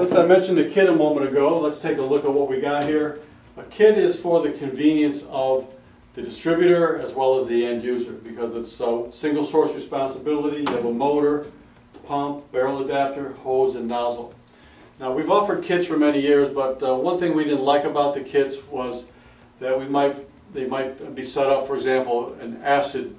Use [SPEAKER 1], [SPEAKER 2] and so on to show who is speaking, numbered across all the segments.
[SPEAKER 1] I mentioned a kit a moment ago, let's take a look at what we got here. A kit is for the convenience of the distributor as well as the end user because it's a single source responsibility. You have a motor, pump, barrel adapter, hose, and nozzle. Now we've offered kits for many years, but uh, one thing we didn't like about the kits was that we might they might be set up, for example, an acid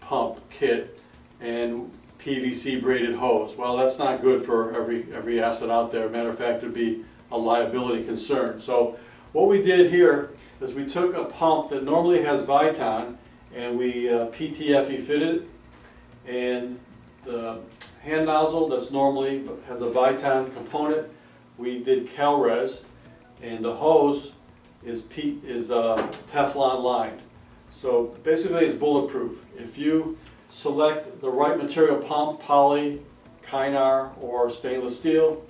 [SPEAKER 1] pump kit and PVC braided hose. Well, that's not good for every every asset out there. Matter of fact, it'd be a liability concern. So what we did here is we took a pump that normally has Viton and we uh, PTFE fitted it and the hand nozzle that's normally has a Viton component, we did Kalrez and the hose is, P, is uh, Teflon lined. So basically it's bulletproof. If you select the right material pump, poly, Kynar, or stainless steel,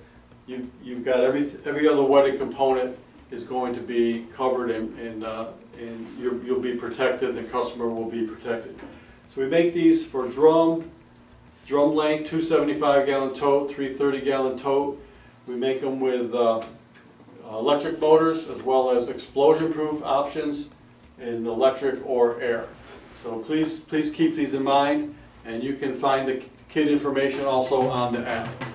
[SPEAKER 1] you, you've got every, every other wedded component is going to be covered and, and, uh, and you you'll be protected, the customer will be protected. So we make these for drum, drum length, 275 gallon tote, 330 gallon tote. We make them with uh, electric motors as well as explosion proof options in electric or air. So please, please keep these in mind and you can find the kit information also on the app.